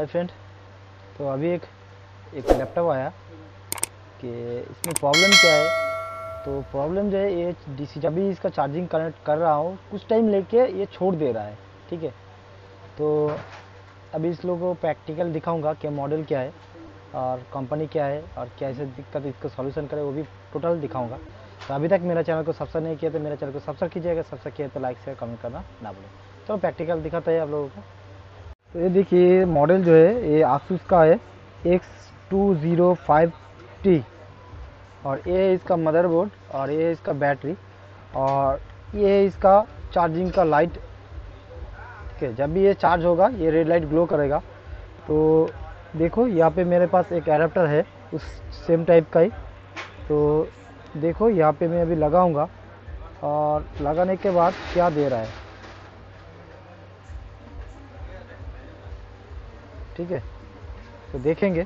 Hi friend. तो अभी एक एक लैपटॉप आया कि इसमें प्रॉब्लम क्या है? तो प्रॉब्लम जो है, ये डीसी जब भी इसका चार्जिंग कनेक्ट कर रहा हूँ, कुछ टाइम लेके ये छोड़ दे रहा है, ठीक है? तो अभी इस लोगों को प्रैक्टिकल दिखाऊँगा कि मॉडल क्या है और कंपनी क्या है और कैसे दिक्कत, इसका सॉल्यूशन करे, वो भी टोटल दिखाऊँगा। तो अभी तक मेरा चैनल को सब्सक्राइब नहीं किया तो मेरा चैनल को सब्सक्राइब कीजिएगा सब्सक्राइब किया तो लाइक शेयर कमेंट करना ना भूलें। चलो प्रैक्टिकल दिखाता है आप लोगों को। तो ये देखिए मॉडल जो है, ये आसूस का है X two zero five T और ये है इसका मदरबोर्ड और ये है इसका बैटरी और ये है इसका चार्जिंग का लाइट ठीक है, जब भी ये चार्ज होगा, ये रेड लाइट ग्लो करेगा। तो देखो, यहाँ पे मेरे पास एक एडाप्टर है, उस सेम टाइप का ही। तो देखो, यहाँ पे मैं अभी लगाऊँगा और लगाने के बाद क्या दे रहा है। ठीक है? तो देखेंगे।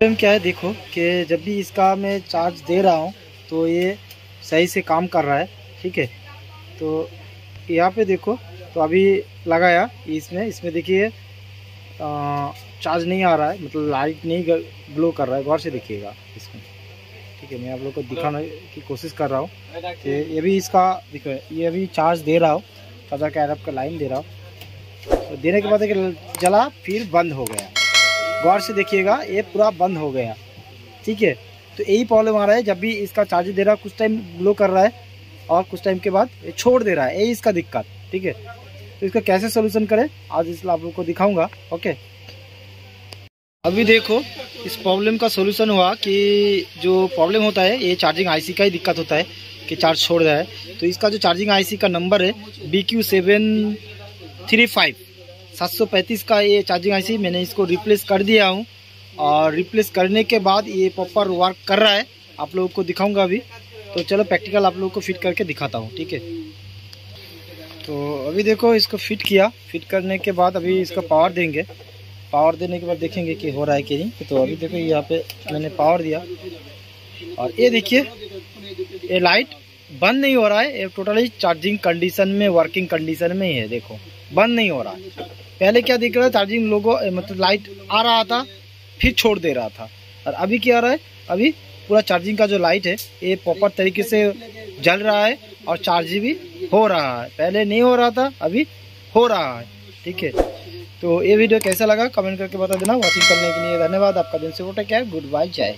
प्रॉब्लम क्या है, देखो कि जब भी इसका मैं चार्ज दे रहा हूँ तो ये सही से काम कर रहा है, ठीक है? तो यहाँ पे देखो तो अभी लगाया, इसमें इसमें देखिए चार्ज नहीं आ रहा है मतलब लाइट नहीं ग्लो कर रहा है, गौर से देखिएगा इसमें, ठीक है? मैं आप लोग को दिखाने की कोशिश कर रहा हूँ कि ये भी इसका, देखो, ये अभी चार्ज दे रहा हूँ पता क्या का लाइन दे रहा हूँ। तो देने के बाद जला, फिर बंद हो गया। गौर से देखिएगा, ये पूरा बंद हो गया। ठीक है? तो यही प्रॉब्लम आ रहा है, जब भी इसका चार्ज दे रहा है, कुछ टाइम ग्लो कर रहा है, और कुछ टाइम के बाद ये छोड़ दे रहा है। यही इसका दिक्कत, ठीक है? तो इसका कैसे सोल्यूशन करें? आज इसलिए आप लोग को दिखाऊँगा ओके अभी देखो, इस प्रॉब्लम का सोल्यूशन हुआ कि जो प्रॉब्लम होता है, ये चार्जिंग आईसी का ही दिक्कत होता है कि चार्ज छोड़ रहा है। तो इसका जो चार्जिंग आईसी का नंबर है B Q seven three five सात सौ पैंतीस का ये चार्जिंग आईसी मैंने इसको रिप्लेस कर दिया हूँ। और रिप्लेस करने के बाद ये प्रॉपर वर्क कर रहा है। आप लोगों को दिखाऊँगा अभी। तो चलो प्रैक्टिकल आप लोगों को फिट करके दिखाता हूँ, ठीक है? तो अभी देखो इसको फिट किया। फिट करने के बाद अभी इसका पावर देंगे। पावर देने के बाद देखेंगे कि हो रहा है कि नहीं। तो अभी देखो यहाँ पे मैंने पावर दिया। और ये देखिए, ये लाइट बंद नहीं हो रहा है टोटली चार्जिंग कंडीशन में वर्किंग कंडीशन में ही है, देखो। बंद नहीं हो रहा है। पहले क्या दिख रहा है चार्जिंग लोगो मतलब लाइट आ रहा था, फिर छोड़ दे रहा था। और अभी क्या आ रहा है, अभी पूरा चार्जिंग का जो लाइट है, ये प्रॉपर तरीके से जल रहा है और चार्ज भी हो रहा है। पहले नहीं हो रहा था, अभी हो रहा है, ठीक है। तो ये वीडियो कैसा लगा कमेंट करके बता देना। वॉचिंग करने के लिए धन्यवाद। आपका दिन से उठे क्या गुड बाय जय